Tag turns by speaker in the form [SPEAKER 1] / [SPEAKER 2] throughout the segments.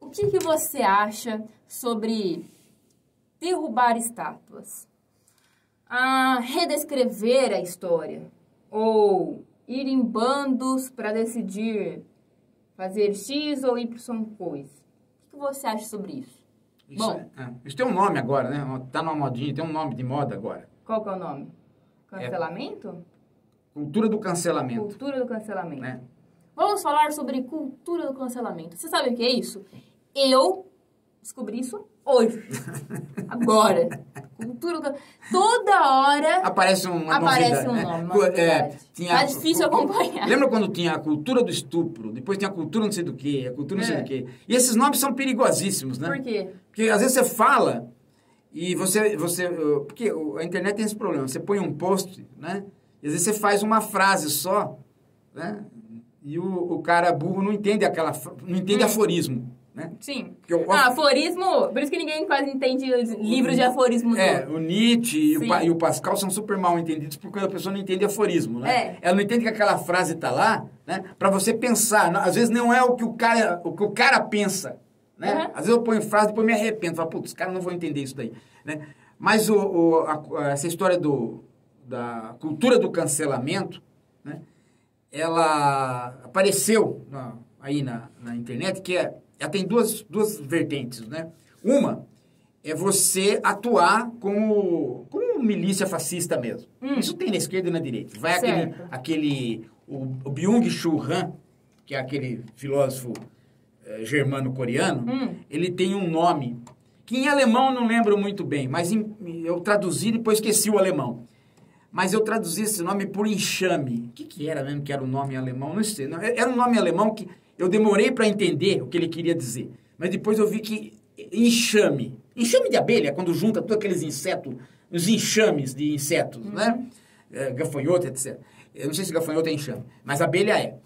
[SPEAKER 1] O que, que você acha sobre derrubar estátuas? Ah, redescrever a história? Ou ir em bandos para decidir fazer X ou Y coisa? O que, você acha sobre isso?
[SPEAKER 2] Isso,
[SPEAKER 1] Bom.
[SPEAKER 2] é, é. isso tem um nome agora, né? Tá numa modinha, tem um nome de moda agora.
[SPEAKER 1] Qual que é o nome? Cancelamento?
[SPEAKER 2] Cultura do cancelamento.
[SPEAKER 1] Cultura do cancelamento.
[SPEAKER 2] Né?
[SPEAKER 1] Vamos falar sobre cultura do cancelamento. Você sabe o que é isso? Eu descobri isso hoje. Agora. Cultura. Toda hora
[SPEAKER 2] Aparece uma
[SPEAKER 1] aparece
[SPEAKER 2] novidade,
[SPEAKER 1] um nome,
[SPEAKER 2] Co-
[SPEAKER 1] novidade. tá difícil acompanhar.
[SPEAKER 2] Lembra quando tinha a cultura do estupro, depois tinha a cultura não sei do que, a cultura não sei
[SPEAKER 1] É.
[SPEAKER 2] do que. E esses nomes são perigosíssimos, né?
[SPEAKER 1] Por quê?
[SPEAKER 2] Porque às vezes você fala e você, você porque a internet tem esse problema, você põe um post, né? E às vezes você faz uma frase só, né? E o, o cara burro não entende aquela, não entende
[SPEAKER 1] Hum.
[SPEAKER 2] aforismo, né?
[SPEAKER 1] Sim. Ah, aforismo, por isso que ninguém quase entende os livros de aforismo.
[SPEAKER 2] É,
[SPEAKER 1] não.
[SPEAKER 2] o Nietzsche e o, e o Pascal são super mal entendidos porque a pessoa não entende aforismo, né?
[SPEAKER 1] É.
[SPEAKER 2] Ela não entende que aquela frase tá lá, né? Para você pensar. Às vezes não é o que o cara, o que o cara pensa, né?
[SPEAKER 1] Uhum.
[SPEAKER 2] Às vezes eu ponho frase e depois me arrependo, falo, putz, os caras não vão entender isso daí, né? Mas o, o- a- essa história do, da cultura do cancelamento, né? Ela apareceu na- aí na, na internet que é, ela tem duas, duas vertentes, né? Uma é você atuar como, como milícia fascista mesmo.
[SPEAKER 1] Hum.
[SPEAKER 2] Isso tem na esquerda e na direita. Vai aquele,
[SPEAKER 1] Certo.
[SPEAKER 2] aquele o, o Byung-Chul Han, que é aquele filósofo eh, germano-coreano,
[SPEAKER 1] Hum.
[SPEAKER 2] ele tem um nome que em alemão eu não lembro muito bem, mas em- eu traduzi e depois esqueci o alemão. Mas eu traduzi esse nome por enxame. O que, que era mesmo que era o nome em alemão? Não sei. Não, Era um nome alemão que eu demorei para entender o que ele queria dizer. Mas depois eu vi que enxame. Enxame de abelha, quando junta todos aqueles insetos, os enxames de insetos, né? É, gafanhoto, etc. Eu não sei se gafanhoto é enxame, mas abelha é.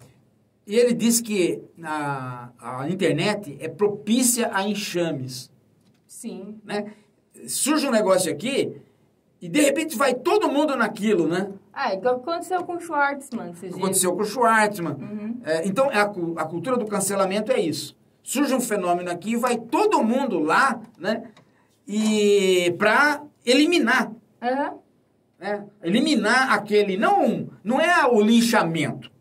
[SPEAKER 2] E ele diz que a, a internet é propícia a enxames
[SPEAKER 1] Sim.
[SPEAKER 2] né? Surge um negócio aqui e de repente vai todo mundo naquilo, né?
[SPEAKER 1] Ah, igual aconteceu com o Schwartzman.
[SPEAKER 2] Aconteceu com o Schwartzman.
[SPEAKER 1] Uhum.
[SPEAKER 2] É, então, a, cu- a cultura do cancelamento é isso. Surge um fenômeno aqui e vai todo mundo lá, né? E para eliminar,
[SPEAKER 1] Aham.
[SPEAKER 2] né? Eliminar aquele não não é o linchamento.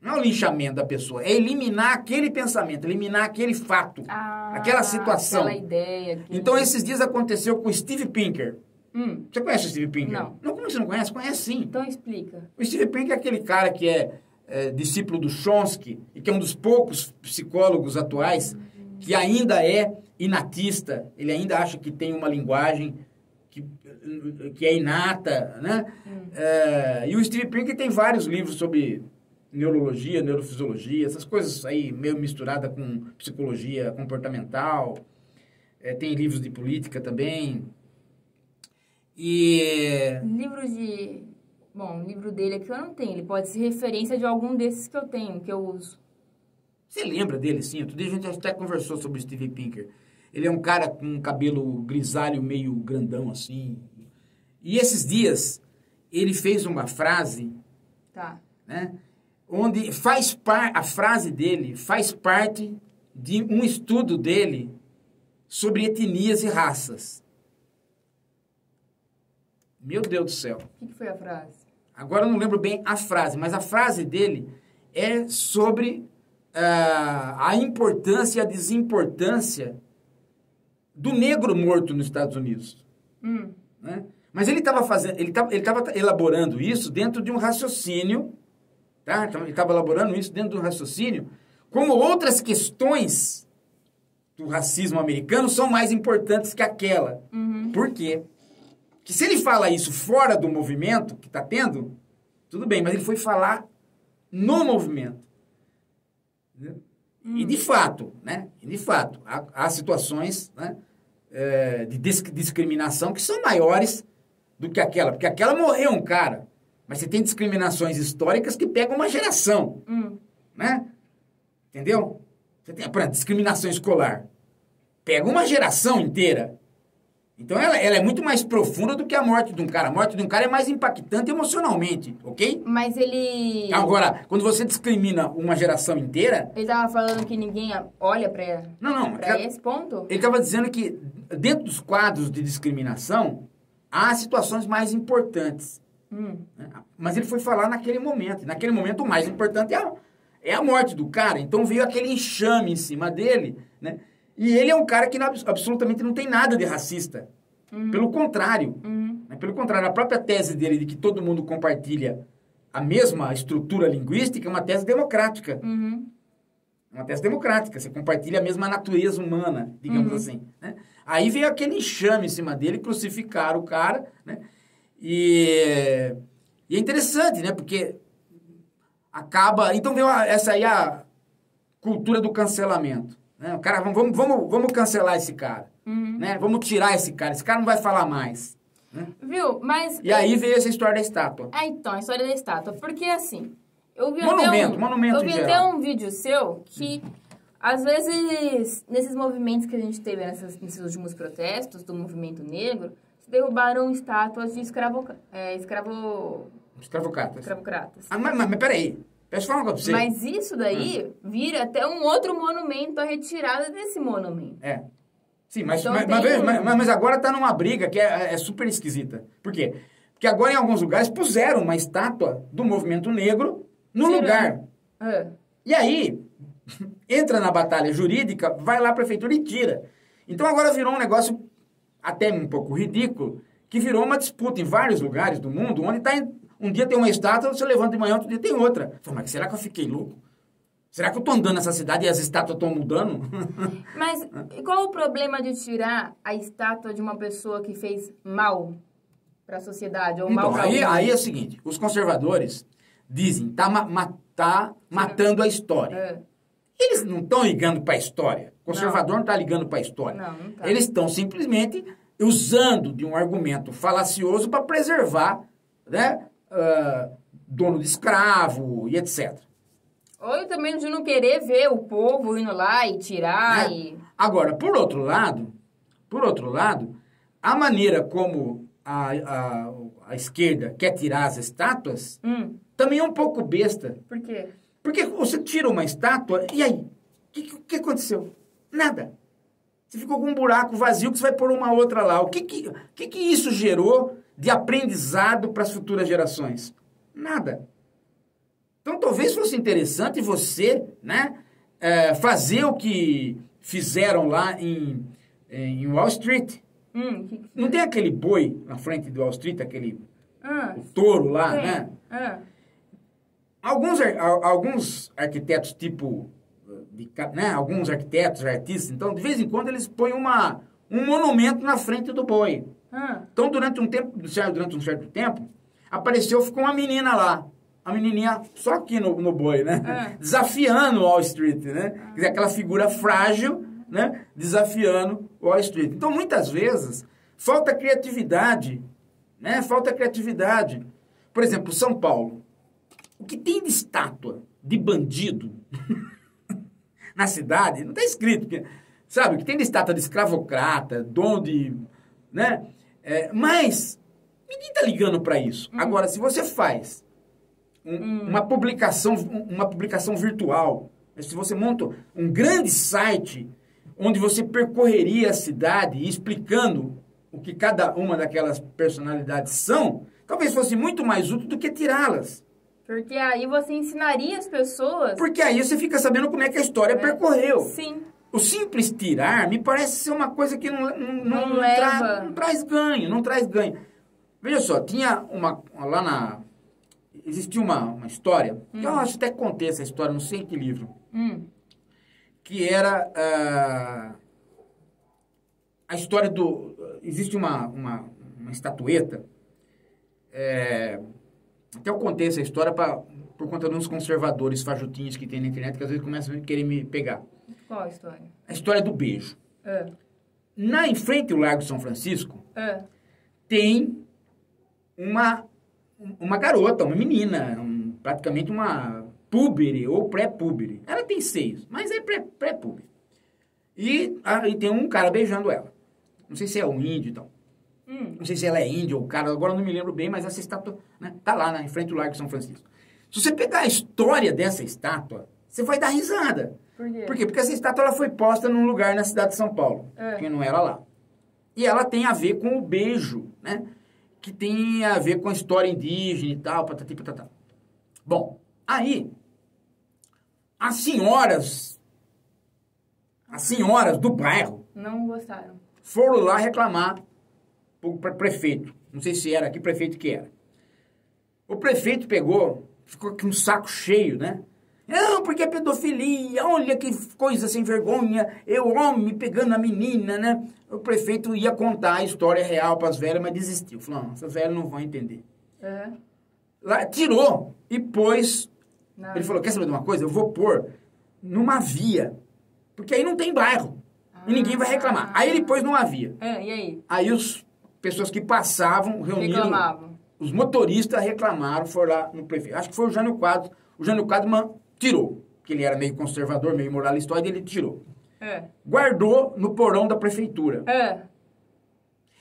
[SPEAKER 2] Não é o linchamento da pessoa, é eliminar aquele pensamento, eliminar aquele fato,
[SPEAKER 1] Ah,
[SPEAKER 2] aquela situação.
[SPEAKER 1] Aquela ideia. aquilo.
[SPEAKER 2] Então, esses dias aconteceu com o Steve Pinker.
[SPEAKER 1] Hum,
[SPEAKER 2] Você conhece o Steve Pinker?
[SPEAKER 1] Não.
[SPEAKER 2] Não, como você não conhece? Conhece sim.
[SPEAKER 1] então explica.
[SPEAKER 2] O Steve Pinker é aquele cara que é, é, discípulo do Chomsky e que é um dos poucos psicólogos atuais que ainda é inatista. Ele ainda acha que tem uma linguagem que, que é inata, né? É, e o Steve Pinker tem vários livros sobre neurologia, neurofisiologia, essas coisas aí meio misturada com psicologia comportamental. É, tem livros de política também. E
[SPEAKER 1] Livro de. Bom, o livro dele aqui eu não tenho. Ele pode ser referência de algum desses que eu tenho, que eu uso.
[SPEAKER 2] Você lembra dele, sim? Outro dia a gente até conversou sobre o Steve Pinker. Ele é um cara com um cabelo grisalho meio grandão, assim. E esses dias, ele fez uma frase,
[SPEAKER 1] Tá.
[SPEAKER 2] né? Onde faz par... a frase dele faz parte de um estudo dele sobre etnias e raças. Meu Deus do céu.
[SPEAKER 1] O que, que foi a frase?
[SPEAKER 2] Agora eu não lembro bem a frase, mas a frase dele é sobre ah, a importância e a desimportância do negro morto nos Estados Unidos.
[SPEAKER 1] Hum.
[SPEAKER 2] né? Mas ele estava fazendo, ele estava ele tava elaborando isso dentro de um raciocínio, tá? Então, ele estava elaborando isso dentro de um raciocínio, como outras questões do racismo americano são mais importantes que aquela.
[SPEAKER 1] Uhum.
[SPEAKER 2] Por quê? Que se ele fala isso fora do movimento que está tendo, tudo bem, mas ele foi falar no movimento. Entendeu? E de fato, né? E de fato, há, há situações né, é, de dis- discriminação que são maiores do que aquela. Porque aquela morreu um cara. Mas você tem discriminações históricas que pegam uma geração,
[SPEAKER 1] Hum.
[SPEAKER 2] né? Entendeu? Você tem, por exemplo, discriminação escolar. Pega uma geração inteira. Então ela, ela é muito mais profunda do que a morte de um cara. A morte de um cara é mais impactante emocionalmente, ok?
[SPEAKER 1] Mas ele.
[SPEAKER 2] Agora, quando você discrimina uma geração inteira.
[SPEAKER 1] Ele tava falando que ninguém olha pra,
[SPEAKER 2] não, não,
[SPEAKER 1] pra esse ponto?
[SPEAKER 2] Ele estava dizendo que dentro dos quadros de discriminação há situações mais importantes.
[SPEAKER 1] Hum.
[SPEAKER 2] Mas ele foi falar naquele momento. Naquele momento, o mais importante é a, é a morte do cara. Então veio aquele enxame em cima dele, né? E ele é um cara que não, absolutamente não tem nada de racista.
[SPEAKER 1] Uhum.
[SPEAKER 2] Pelo contrário.
[SPEAKER 1] Uhum.
[SPEAKER 2] Né? Pelo contrário, a própria tese dele de que todo mundo compartilha a mesma estrutura linguística é uma tese democrática.
[SPEAKER 1] Uhum.
[SPEAKER 2] É uma tese democrática. Você compartilha a mesma natureza humana, digamos
[SPEAKER 1] Uhum.
[SPEAKER 2] assim. Né? Aí veio aquele enxame em cima dele, crucificaram o cara, né? E, e é interessante, né? Porque acaba... Então veio a- essa aí a cultura do cancelamento. Né? O cara, vamos, vamos, vamos cancelar esse cara.
[SPEAKER 1] Uhum.
[SPEAKER 2] Né? Vamos tirar esse cara. Esse cara não vai falar mais.
[SPEAKER 1] Viu? Mas.
[SPEAKER 2] E aí veio essa história da estátua.
[SPEAKER 1] Ah, então, a história da estátua. Porque assim, eu vi
[SPEAKER 2] Monumento,
[SPEAKER 1] um,
[SPEAKER 2] monumento
[SPEAKER 1] eu vi
[SPEAKER 2] geral.
[SPEAKER 1] até um vídeo seu que, às vezes, nesses movimentos que a gente teve nessas- nesses últimos protestos do movimento negro, derrubaram estátuas de escravo, é, escravo,
[SPEAKER 2] Escravocratas.
[SPEAKER 1] escravocratas.
[SPEAKER 2] Ah, mas, mas, mas peraí. Deixa eu falar uma coisa pra você.
[SPEAKER 1] Mas isso daí vira até um outro monumento, a retirada desse monumento.
[SPEAKER 2] É. Sim, mas,
[SPEAKER 1] Então
[SPEAKER 2] mas,
[SPEAKER 1] tem
[SPEAKER 2] mas, mas- mas agora tá numa briga que é, é super esquisita. Por quê? Porque agora em alguns lugares puseram uma estátua do movimento negro no lugar.
[SPEAKER 1] Ah,
[SPEAKER 2] E aí, entra na batalha jurídica, vai lá a prefeitura e tira. Então agora virou um negócio até um pouco ridículo, que virou uma disputa em vários lugares do mundo, onde tá em- um dia tem uma estátua, você levanta de manhã, outro dia tem outra. Fala, mas será que eu fiquei louco? Será que eu tô andando nessa cidade e as estátuas estão mudando?
[SPEAKER 1] Mas qual o problema de tirar a estátua de uma pessoa que fez mal para a sociedade ou mal
[SPEAKER 2] Então,
[SPEAKER 1] para
[SPEAKER 2] aí, aí é o seguinte, os conservadores dizem, tá, ma- tá matando a história.
[SPEAKER 1] É.
[SPEAKER 2] Eles não estão ligando para a história. O conservador não está ligando para a história.
[SPEAKER 1] Não, não tá.
[SPEAKER 2] Eles estão simplesmente usando de um argumento falacioso para preservar né, dono de escravo e etc.
[SPEAKER 1] Ou também de não querer ver o povo indo lá e tirar
[SPEAKER 2] Né?
[SPEAKER 1] e...
[SPEAKER 2] Agora, por outro lado, por outro lado, a maneira como a, a, a esquerda quer tirar as estátuas
[SPEAKER 1] Hum,
[SPEAKER 2] também é um pouco besta.
[SPEAKER 1] por quê?
[SPEAKER 2] Porque você tira uma estátua, e aí? O que, que, aconteceu? Nada. Você ficou com um buraco vazio que você vai pôr uma outra lá. O que, que, que, que isso gerou de aprendizado para as futuras gerações? Nada. Então talvez fosse interessante você né, eh, fazer o que fizeram lá em, em Wall Street.
[SPEAKER 1] Hum, que que...
[SPEAKER 2] Não tem aquele boi na frente do Wall Street, aquele
[SPEAKER 1] Ah,
[SPEAKER 2] touro lá,
[SPEAKER 1] tem.
[SPEAKER 2] né?
[SPEAKER 1] Ah,
[SPEAKER 2] Alguns, alguns arquitetos, tipo, de ca- né, alguns arquitetos, artistas, então, de vez em quando eles põem uma, um monumento na frente do boi.
[SPEAKER 1] Ah,
[SPEAKER 2] Então, durante um tempo, durante um certo tempo, apareceu, ficou uma menina lá. A menininha só aqui no, no boi, né?
[SPEAKER 1] Ah.
[SPEAKER 2] Desafiando Wall Street, né? Quer dizer, aquela figura frágil, né? Desafiando Wall Street. Então, muitas vezes, falta criatividade, né? Falta criatividade. Por exemplo, São Paulo. O que tem de estátua de bandido na cidade, não está escrito. que- Sabe, o que tem de estátua de escravocrata, dono de... Né? É, mas ninguém está ligando para isso. Agora, se você faz um- uma, publicação, um- uma publicação virtual, se você monta um grande site onde você percorreria a cidade explicando o que cada uma daquelas personalidades são, talvez fosse muito mais útil do que tirá-las.
[SPEAKER 1] porque aí você ensinaria as pessoas...
[SPEAKER 2] Porque aí você fica sabendo como é que a história percorreu.
[SPEAKER 1] Sim.
[SPEAKER 2] O simples tirar me parece ser uma coisa que não, não, não,
[SPEAKER 1] Não
[SPEAKER 2] tra- não traz ganho, não traz ganho. Veja só, tinha uma. Lá na. Existia uma, uma história, que eu acho até que contei essa história, não sei em que livro,
[SPEAKER 1] Hum,
[SPEAKER 2] que era ah, a história do. Existe uma, uma, uma estatueta. é, até eu contei essa história pra, por conta de uns conservadores fajutinhos que tem na internet que às vezes começam a querer me pegar.
[SPEAKER 1] Qual a história?
[SPEAKER 2] A história do beijo.
[SPEAKER 1] Ah,
[SPEAKER 2] Na em frente ao Largo São Francisco,
[SPEAKER 1] ah,
[SPEAKER 2] tem uma, uma garota, uma menina, um- praticamente uma púbere ou pré-púbere. Ela tem seios, mas é pré- pré-púbere. e, tem um cara beijando ela. Não sei se é um índio e tal.
[SPEAKER 1] Hum.
[SPEAKER 2] Não sei se ela é índia ou cara, agora não me lembro bem, mas essa estátua né, tá lá, né, em frente ao Largo de São Francisco. Se você pegar a história dessa estátua, você vai dar risada.
[SPEAKER 1] Por quê?
[SPEAKER 2] Por quê? Porque essa estátua ela foi posta num lugar na cidade de São Paulo,
[SPEAKER 1] É.
[SPEAKER 2] que não era lá. E ela tem a ver com o beijo, né? Que tem a ver com a história indígena e tal, patati patatá. Bom, aí, as senhoras, as senhoras do bairro
[SPEAKER 1] Não gostaram.
[SPEAKER 2] foram lá reclamar para o prefeito. Não sei se era que prefeito que era. O prefeito pegou, ficou com um saco cheio, né? Não, porque é pedofilia, olha que coisa sem vergonha, eu homem pegando a menina, né? O prefeito ia contar a história real para as velhas, mas desistiu. Falou, não, essas velhas não vão entender.
[SPEAKER 1] É.
[SPEAKER 2] Lá, tirou e pôs.
[SPEAKER 1] Não.
[SPEAKER 2] Ele falou, quer saber de uma coisa? Eu vou pôr numa via, porque aí não tem bairro e ninguém vai reclamar. Aí ele pôs numa via.
[SPEAKER 1] É, e aí?
[SPEAKER 2] Aí as pessoas que passavam, reuniram,
[SPEAKER 1] Reclamavam.
[SPEAKER 2] os motoristas reclamaram, foram lá no prefeito. Acho que foi o Jânio Quadros. O Jânio Quadros man- tirou, porque ele era meio conservador, meio moralista, e ele tirou.
[SPEAKER 1] É.
[SPEAKER 2] Guardou no porão da prefeitura.
[SPEAKER 1] É.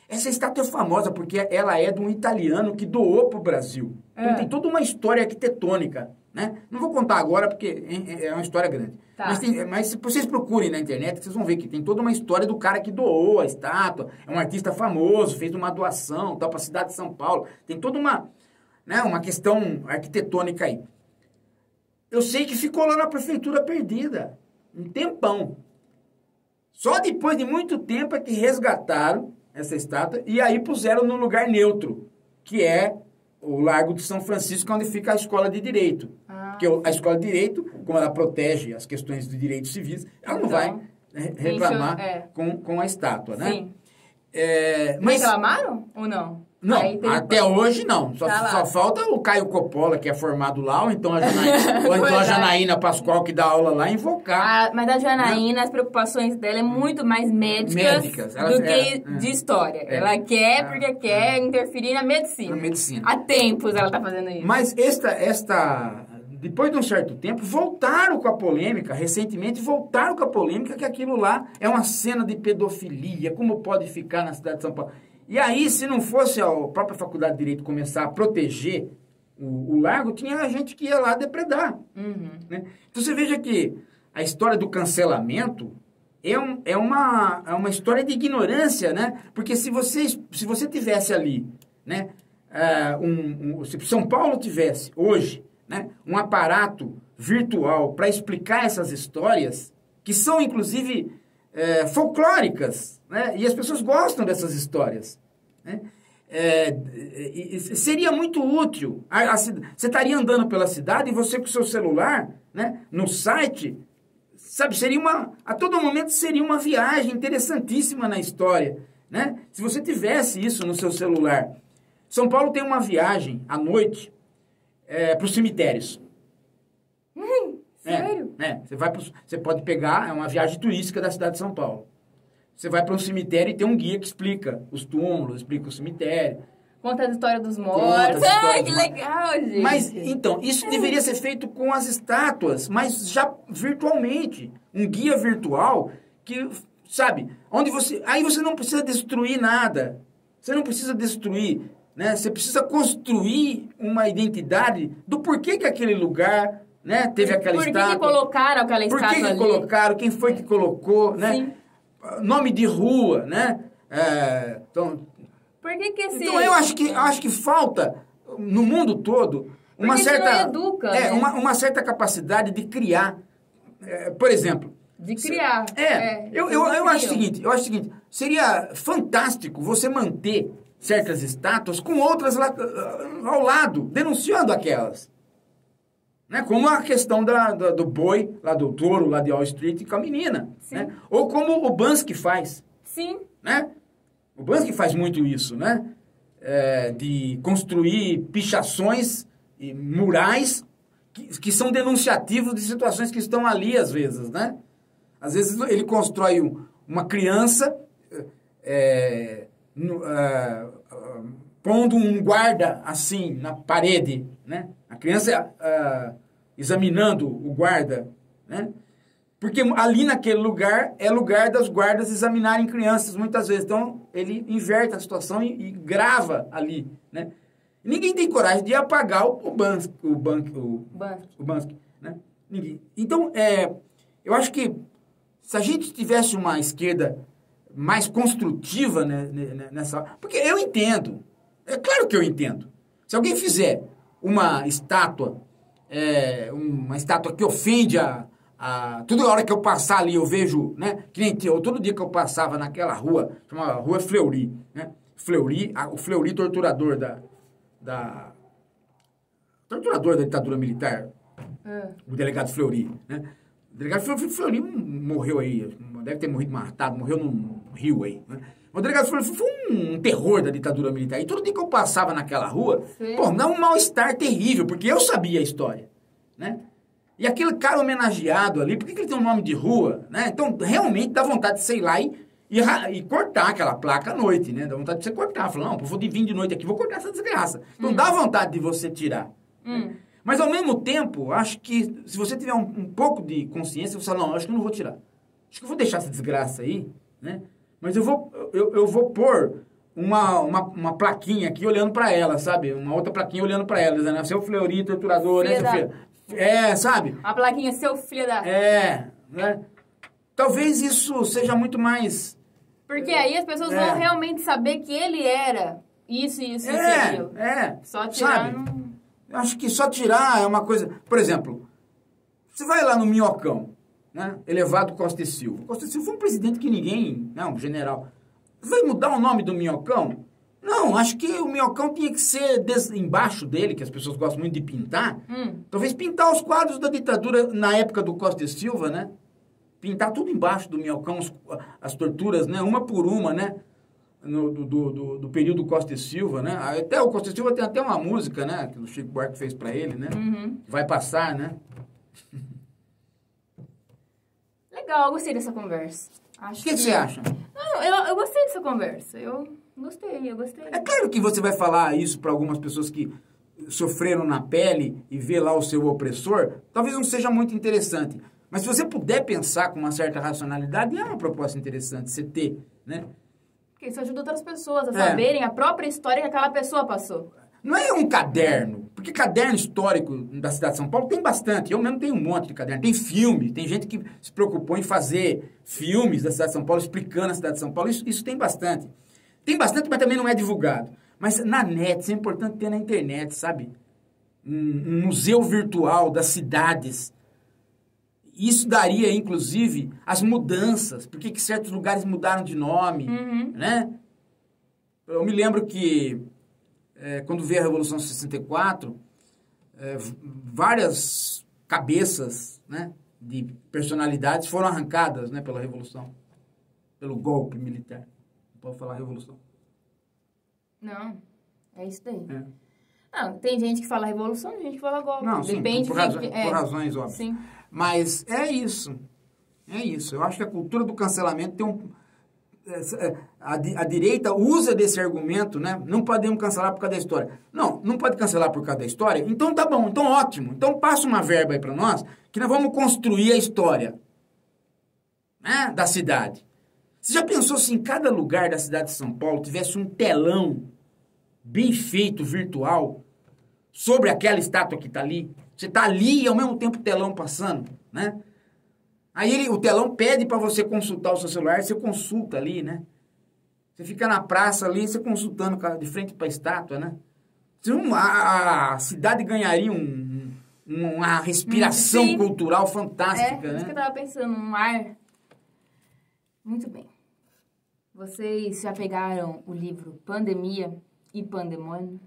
[SPEAKER 2] Essa estátua é famosa porque ela é de um italiano que doou para o Brasil. Então
[SPEAKER 1] É.
[SPEAKER 2] tem toda uma história arquitetônica. Né? Não vou contar agora porque é é uma história grande.
[SPEAKER 1] Tá.
[SPEAKER 2] Mas, tem- mas se vocês procurem na internet, vocês vão ver que tem toda uma história do cara que doou a estátua. É um artista famoso, fez uma doação para a cidade de São Paulo. Tem toda uma, né, uma questão arquitetônica aí. Eu sei que ficou lá na prefeitura perdida. Um tempão. Só depois de muito tempo é que resgataram essa estátua e aí puseram no lugar neutro, que é o Largo de São Francisco, onde fica a escola de direito.
[SPEAKER 1] Ah.
[SPEAKER 2] Porque a escola de direito, como ela protege as questões de direitos civis, ela não
[SPEAKER 1] Então,
[SPEAKER 2] vai né, reclamar
[SPEAKER 1] é.
[SPEAKER 2] com, com a estátua, né?
[SPEAKER 1] Sim.
[SPEAKER 2] É, mas
[SPEAKER 1] Reclamaram ou não?
[SPEAKER 2] Não,
[SPEAKER 1] teve-
[SPEAKER 2] até hoje não. Só,
[SPEAKER 1] Tá
[SPEAKER 2] só falta o Caio Coppola, que é formado lá, ou então a Janaína, ou então a. Janaína Pascoal, que dá aula lá, invocar.
[SPEAKER 1] Ah, mas a Janaína, as preocupações dela é muito mais médicas,
[SPEAKER 2] Médicas, ela-
[SPEAKER 1] do que
[SPEAKER 2] é, é.
[SPEAKER 1] de história.
[SPEAKER 2] É.
[SPEAKER 1] Ela quer
[SPEAKER 2] É.
[SPEAKER 1] porque quer interferir na medicina.
[SPEAKER 2] Na medicina.
[SPEAKER 1] Há tempos ela tá fazendo isso.
[SPEAKER 2] Mas esta, esta, depois de um certo tempo, voltaram com a polêmica, recentemente voltaram com a polêmica que aquilo lá é uma cena de pedofilia, como pode ficar na cidade de São Paulo. E aí, se não fosse a própria Faculdade de Direito começar a proteger o, o largo, tinha gente que ia lá depredar.
[SPEAKER 1] Uhum.
[SPEAKER 2] né? Então você veja que a história do cancelamento é, um- é uma, é uma história de ignorância, né? Porque se você, se você tivesse ali, né? ah, um, um- se São Paulo tivesse hoje né, um aparato virtual para explicar essas histórias, que são inclusive eh, folclóricas, né? E as pessoas gostam dessas histórias. Né? É, seria muito útil. A- a você estaria andando pela cidade e você com o seu celular, né, no site, sabe, seria uma. A todo momento seria uma viagem interessantíssima na história. Né? Se você tivesse isso no seu celular. São Paulo tem uma viagem à noite para os cemitérios. É,
[SPEAKER 1] Sério?
[SPEAKER 2] É, você vai pros- você pode pegar, é uma viagem turística da cidade de São Paulo. Você vai para um cemitério e tem um guia que explica os túmulos, explica o cemitério.
[SPEAKER 1] Conta a história dos mortos. Ai, que legal, gente.
[SPEAKER 2] Mas, então, isso deveria ser feito com as estátuas, mas já virtualmente. Um guia virtual que, sabe, onde você. Aí você não precisa destruir nada. Você não precisa destruir, né? Você precisa construir uma identidade do porquê que aquele lugar, né, teve aquela
[SPEAKER 1] Por que,
[SPEAKER 2] estátua.
[SPEAKER 1] que colocaram aquela
[SPEAKER 2] Por
[SPEAKER 1] estátua
[SPEAKER 2] que, que colocaram? Quem foi que colocou, né?
[SPEAKER 1] Sim.
[SPEAKER 2] Nome de rua, né? É, então,
[SPEAKER 1] Por que que esse...
[SPEAKER 2] então eu acho que, eu acho que falta no mundo todo uma
[SPEAKER 1] Porque
[SPEAKER 2] certa
[SPEAKER 1] educa,
[SPEAKER 2] é,
[SPEAKER 1] né?
[SPEAKER 2] uma, uma certa capacidade de criar. É, por exemplo,
[SPEAKER 1] De criar.
[SPEAKER 2] é, eu, eu,
[SPEAKER 1] eles
[SPEAKER 2] eu acho o seguinte, eu acho o seguinte, seria fantástico você manter certas estátuas com outras lá, ao lado, denunciando aquelas. Né? Como a questão da, da- do boi, lá do touro, lá de Wall Street, com a menina.
[SPEAKER 1] Sim.
[SPEAKER 2] Né? Ou como o Bansky faz
[SPEAKER 1] Sim.
[SPEAKER 2] né? O Bansky faz muito isso, né? É, de construir pichações e murais que, que são denunciativos de situações que estão ali, às vezes, né? Às vezes ele constrói um- uma criança é, no- ah, pondo um guarda assim na parede, né? A criança ah, examinando o guarda, né? Porque ali naquele lugar é lugar das guardas examinarem crianças muitas vezes. Então ele inverte a situação e, e grava ali, né? Ninguém tem coragem de apagar o, o o Bank, o, o Bansk, né? Ninguém. Então, é, eu acho que se a gente tivesse uma esquerda mais construtiva né, nessa, porque eu entendo, é claro que eu entendo. Se alguém fizer uma estátua, é, uma estátua que ofende a, a, toda hora que eu passar ali eu vejo, né, que nem eu, todo dia que eu passava naquela rua, chamada Rua Fleury, né, Fleury, a, o Fleury torturador da, da torturador da ditadura militar, é. o delegado Fleury, né? O delegado Fleury, Fleury morreu aí, deve ter morrido matado, morreu num rio aí, né? O delegado Fleury foi um terror da ditadura militar. E todo dia que eu passava naquela rua, Sim. pô, dá um mal-estar terrível, porque eu sabia a história, né? E aquele cara homenageado ali, por que, que ele tem um nome de rua, né? Então, realmente dá vontade de, sei lá, e e, e, cortar aquela placa à noite, né? Dá vontade de você cortar. Falar, não, eu vou vir de noite aqui, vou cortar essa desgraça. Então hum. dá vontade de você tirar. Hum. Mas ao mesmo tempo, acho que se você tiver um, um, pouco de consciência, você fala, não, acho que eu não vou tirar. Acho que eu vou deixar essa desgraça aí, né? Mas eu vou, eu, eu vou pôr uma, uma, uma plaquinha aqui olhando para ela, sabe? Uma outra plaquinha olhando para ela, dizendo, seu Fleury, torturador, né, filha né, da... É, sabe?
[SPEAKER 1] A plaquinha, seu filho da...
[SPEAKER 2] É, né? Talvez isso seja muito mais
[SPEAKER 1] porque aí as pessoas é. vão realmente saber que ele era isso, isso, é, isso aquilo.
[SPEAKER 2] É,
[SPEAKER 1] Só tirar
[SPEAKER 2] sabe? não... Acho que só tirar é uma coisa... Por exemplo, você vai lá no Minhocão, né? Elevado Costa e Silva. Costa e Silva foi um presidente que ninguém... Não, um general. Vai mudar o nome do Minhocão? Não, acho que o minhocão tinha que ser des... embaixo dele, que as pessoas gostam muito de pintar. Hum. Talvez pintar os quadros da ditadura na época do Costa e Silva, né? pintar tudo embaixo do minhocão, as torturas, né? Uma por uma, né? No, do, do, do, período Costa e Silva, né? Até o Costa e Silva tem até uma música, né? Que o Chico Buarque fez para ele, né? Uhum. Vai passar, né?
[SPEAKER 1] Legal, eu gostei dessa conversa.
[SPEAKER 2] O que, que, você acha?
[SPEAKER 1] Não, eu, eu gostei dessa conversa. Eu gostei, eu gostei.
[SPEAKER 2] É claro que você vai falar isso para algumas pessoas que sofreram na pele e vê lá o seu opressor, talvez não seja muito interessante. Mas se você puder pensar com uma certa racionalidade, é uma proposta interessante você ter, né?
[SPEAKER 1] Porque isso ajuda outras pessoas a é. saberem a própria história que aquela pessoa passou.
[SPEAKER 2] Não é um caderno, porque caderno histórico da cidade de São Paulo tem bastante. Eu mesmo tenho um monte de caderno. Tem filme, tem gente que se preocupou em fazer filmes da cidade de São Paulo explicando a cidade de São Paulo. Isso, isso tem bastante. Tem bastante, mas também não é divulgado. Mas na net, isso é importante ter na internet, sabe? Um, um museu virtual das cidades isso daria, inclusive, as mudanças. Por que certos lugares mudaram de nome, uhum. né? Eu me lembro que, é, quando veio a Revolução de 64, é, várias cabeças né, de personalidades foram arrancadas né, pela Revolução, pelo golpe militar. Não pode falar Revolução.
[SPEAKER 1] Não, é isso daí. É. Não, tem gente que fala revolução, tem gente que fala golpe.
[SPEAKER 2] Não, sim, Depende por, razões, de, é, por razões óbvias. Sim. Mas é isso. É isso. Eu acho que a cultura do cancelamento tem um. É, a, a direita usa desse argumento, né? Não podemos cancelar por causa da história. Não, não pode cancelar por causa da história? Então tá bom, então ótimo. Então passa uma verba aí para nós que nós vamos construir a história né? da cidade. Você já pensou se em cada lugar da cidade de São Paulo tivesse um telão bem feito, virtual, sobre aquela estátua que está ali? Você está ali e ao mesmo tempo o telão passando, né? Aí ele, o telão pede para você consultar o seu celular, você consulta ali, né? Você fica na praça ali, você consultando de frente para a estátua, né? A, a cidade ganharia um, um, uma respiração Sim. cultural fantástica, é,
[SPEAKER 1] né? isso que eu estava pensando, um ar... Muito bem. Vocês já pegaram o livro Pandemia e Pandemônio?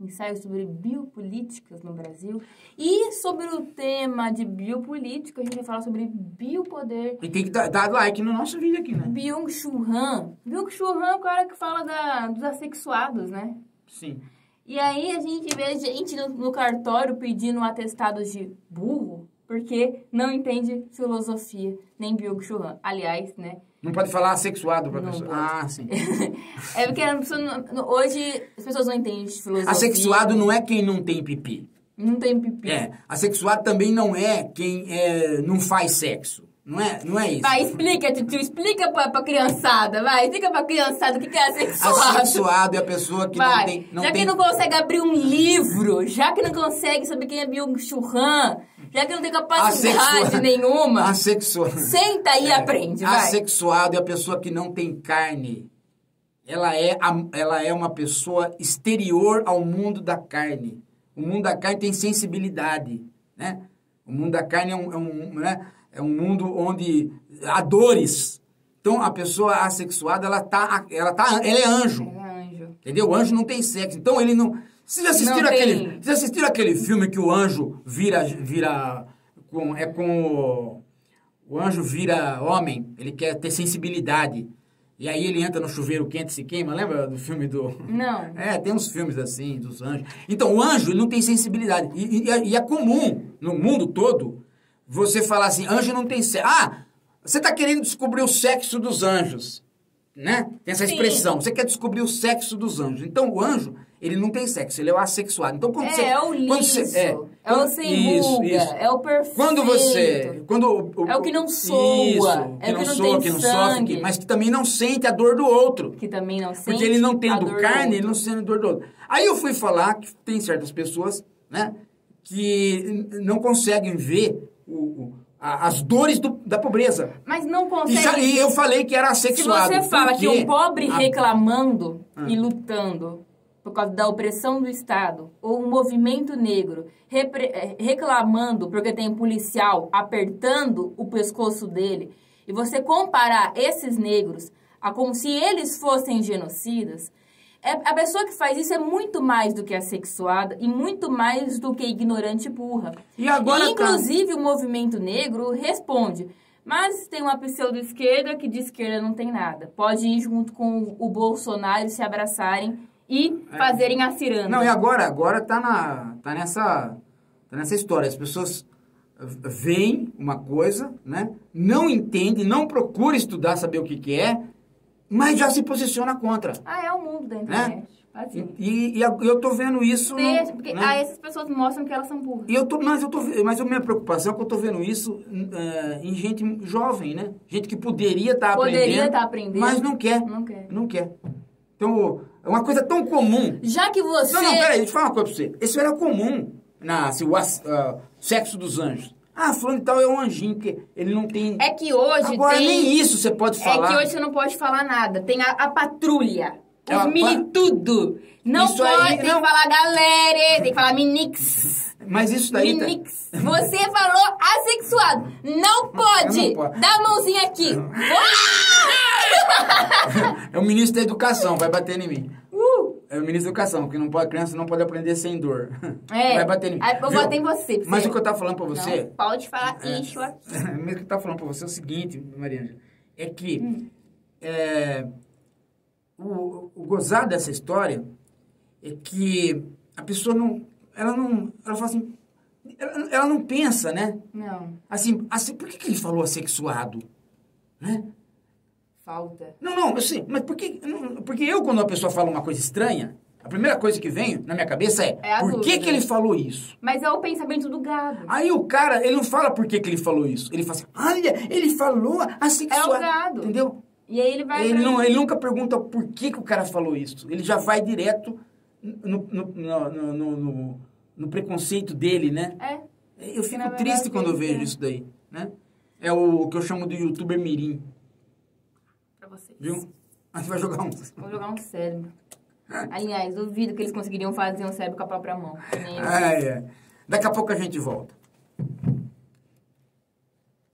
[SPEAKER 1] Ensaio sobre biopolíticas no Brasil. E sobre o tema de biopolítica, a gente vai falar sobre biopoder.
[SPEAKER 2] E tem que dar, dar like no nosso vídeo aqui, né?
[SPEAKER 1] Byung-Chul Han. Byung-Chul Han é o cara que fala da, dos assexuados, né?
[SPEAKER 2] Sim.
[SPEAKER 1] E aí a gente vê gente no, no cartório pedindo um atestado de burro, porque não entende filosofia, nem Byung-Chul Han. Aliás, né?
[SPEAKER 2] Não pode falar assexuado para a pessoa. Pode. Ah, sim.
[SPEAKER 1] é porque não, hoje as pessoas não entendem de filosofia.
[SPEAKER 2] Assexuado não é quem não tem pipi.
[SPEAKER 1] Não tem pipi.
[SPEAKER 2] É. Assexuado também não é quem é, não faz sexo. Não é, não é isso.
[SPEAKER 1] Vai, explica, Tio, explica pra, pra criançada, vai, explica pra criançada o que, que é assexuado.
[SPEAKER 2] Assexuado é a pessoa que
[SPEAKER 1] vai.
[SPEAKER 2] não tem... Não
[SPEAKER 1] já
[SPEAKER 2] tem...
[SPEAKER 1] que não consegue abrir um livro, já que não consegue saber quem é Byung Churran, já que não tem capacidade
[SPEAKER 2] Assexuado.
[SPEAKER 1] nenhuma,
[SPEAKER 2] Assexuado.
[SPEAKER 1] senta aí e aprende, vai.
[SPEAKER 2] Assexuado é a pessoa que não tem carne. Ela é, a- ela é uma pessoa exterior ao mundo da carne. O mundo da carne tem sensibilidade, né? O mundo da carne é um, é um, né? é um mundo onde há dores. Então, a pessoa assexuada, ela, tá, ela, tá, ela é anjo.
[SPEAKER 1] É anjo.
[SPEAKER 2] Entendeu? O anjo não tem sexo. Então ele não. Vocês assistiram,
[SPEAKER 1] Não tem.
[SPEAKER 2] aquele, vocês assistiram aquele filme que o anjo vira. vira com, é com o. O anjo vira homem, ele quer ter sensibilidade. E aí ele entra no chuveiro quente e se queima. Lembra do filme do.
[SPEAKER 1] Não.
[SPEAKER 2] É, tem uns filmes assim, dos anjos. Então, o anjo não tem sensibilidade. E, e- e é comum, no mundo todo, você falar assim, anjo não tem sexo. Ah, você está querendo descobrir o sexo dos anjos. Né? Tem essa
[SPEAKER 1] Sim.
[SPEAKER 2] expressão. Você quer descobrir o sexo dos anjos. Então, o anjo, ele não tem sexo, ele é o assexuado. Então, quando
[SPEAKER 1] É,
[SPEAKER 2] você...
[SPEAKER 1] é o liso,
[SPEAKER 2] você-
[SPEAKER 1] é, o
[SPEAKER 2] quando-
[SPEAKER 1] sem
[SPEAKER 2] isso,
[SPEAKER 1] ruga,
[SPEAKER 2] isso.
[SPEAKER 1] é o perfeito.
[SPEAKER 2] Quando você. Quando o-
[SPEAKER 1] É o que não soa,
[SPEAKER 2] Isso,
[SPEAKER 1] é
[SPEAKER 2] que
[SPEAKER 1] o
[SPEAKER 2] não
[SPEAKER 1] que não
[SPEAKER 2] soa,
[SPEAKER 1] tem
[SPEAKER 2] que não sofre, que- mas que também não sente a dor do outro.
[SPEAKER 1] Que também não sente
[SPEAKER 2] Porque ele não
[SPEAKER 1] a
[SPEAKER 2] tendo carne, ele não sente dor do outro. Aí eu fui falar que tem certas pessoas, né, que não conseguem ver o- o- a- as dores do- da pobreza.
[SPEAKER 1] Mas não consegue...
[SPEAKER 2] e eu falei que era
[SPEAKER 1] Se
[SPEAKER 2] assexuado.
[SPEAKER 1] você fala que um pobre
[SPEAKER 2] a-
[SPEAKER 1] reclamando
[SPEAKER 2] Ah.
[SPEAKER 1] e lutando por causa da opressão do Estado, ou um movimento negro eh, reclamando porque tem um policial apertando o pescoço dele, e você comparar esses negros a como se eles fossem genocidas, é, a pessoa que faz isso é muito mais do que assexuada e muito mais do que ignorante e burra.
[SPEAKER 2] E agora tá-
[SPEAKER 1] Inclusive, o movimento negro responde. Mas tem uma pseudo-esquerda que de esquerda não tem nada. Pode ir junto com o Bolsonaro e se abraçarem e fazerem a ciranda.
[SPEAKER 2] É. Não, e agora? Agora tá, na, tá, nessa, tá nessa história. As pessoas veem uma coisa, né? Não entendem, não procuram estudar, saber o que, que é, mas já se posiciona contra.
[SPEAKER 1] Ah, é o mundo da internet. Assim.
[SPEAKER 2] E, e eu tô vendo isso. no-
[SPEAKER 1] Deixa, porque
[SPEAKER 2] né?
[SPEAKER 1] aí essas pessoas mostram que elas são burras.
[SPEAKER 2] E eu tô, mas eu tô, mas a minha preocupação é que eu tô vendo isso eh, em gente jovem, né? Gente que poderia estar
[SPEAKER 1] Poderia
[SPEAKER 2] aprendendo,
[SPEAKER 1] tá aprendendo.
[SPEAKER 2] mas não quer.
[SPEAKER 1] Não quer.
[SPEAKER 2] Não quer. Então, é uma coisa tão comum.
[SPEAKER 1] Já que você...
[SPEAKER 2] Não, não, peraí, deixa eu falar uma coisa pra você. Isso era comum na assim, o ah, sexo dos anjos. Ah, fulano tal é um anjinho, porque ele não tem...
[SPEAKER 1] É que hoje
[SPEAKER 2] Agora,
[SPEAKER 1] tem...
[SPEAKER 2] nem isso você pode falar.
[SPEAKER 1] É que hoje você não pode falar nada. Tem a, a patrulha.
[SPEAKER 2] É
[SPEAKER 1] Os
[SPEAKER 2] uma
[SPEAKER 1] militudo. Não
[SPEAKER 2] Isso
[SPEAKER 1] pode,
[SPEAKER 2] aí,
[SPEAKER 1] tem
[SPEAKER 2] não.
[SPEAKER 1] que falar galera, tem que falar minix.
[SPEAKER 2] Mas isso daí... tá-
[SPEAKER 1] Minix. Você falou assexuado. Não pode.
[SPEAKER 2] Não posso.
[SPEAKER 1] Dá a mãozinha aqui.
[SPEAKER 2] É o ministro da Educação, vai bater em mim.
[SPEAKER 1] Uh.
[SPEAKER 2] É o ministro da Educação, porque não pode, a criança não pode aprender sem dor.
[SPEAKER 1] É.
[SPEAKER 2] Vai bater em mim.
[SPEAKER 1] Eu
[SPEAKER 2] Viu?
[SPEAKER 1] bater em você.
[SPEAKER 2] Mas o que eu tava falando pra você...
[SPEAKER 1] Não pode falar
[SPEAKER 2] É.
[SPEAKER 1] isso aqui.
[SPEAKER 2] Mas o que eu tava falando pra você é o seguinte, Mariana, é que
[SPEAKER 1] Hum.
[SPEAKER 2] é, o, o gozado dessa história é que a pessoa não, ela não, ela fala assim, ela, ela não pensa, né?
[SPEAKER 1] Não,
[SPEAKER 2] Assim, assim, por que, que ele falou assexuado? Né?
[SPEAKER 1] Falta.
[SPEAKER 2] Não, não, eu sei, mas por que, não, porque eu, quando uma pessoa fala uma coisa estranha, a primeira coisa que vem na minha cabeça é,
[SPEAKER 1] É
[SPEAKER 2] por que, que ele falou isso?
[SPEAKER 1] Mas é o pensamento do gado.
[SPEAKER 2] Aí o cara, ele não fala por que, que ele falou isso. Ele fala assim, olha, ele falou assexuado.
[SPEAKER 1] É o gado.
[SPEAKER 2] Entendeu?
[SPEAKER 1] E aí ele vai...
[SPEAKER 2] Ele, não, ele nunca pergunta por que, que o cara falou isso. Ele já vai direto no, no, no, no, preconceito dele, né?
[SPEAKER 1] É.
[SPEAKER 2] Eu fico triste quando eu
[SPEAKER 1] é
[SPEAKER 2] vejo
[SPEAKER 1] isso,
[SPEAKER 2] daí, né? É o, que eu chamo de youtuber mirim. Viu? Aí você vai jogar um.
[SPEAKER 1] Vou jogar um cérebro. Aliás, duvido que eles conseguiriam fazer um cérebro com a própria mão.
[SPEAKER 2] É, é. Daqui a pouco a gente volta.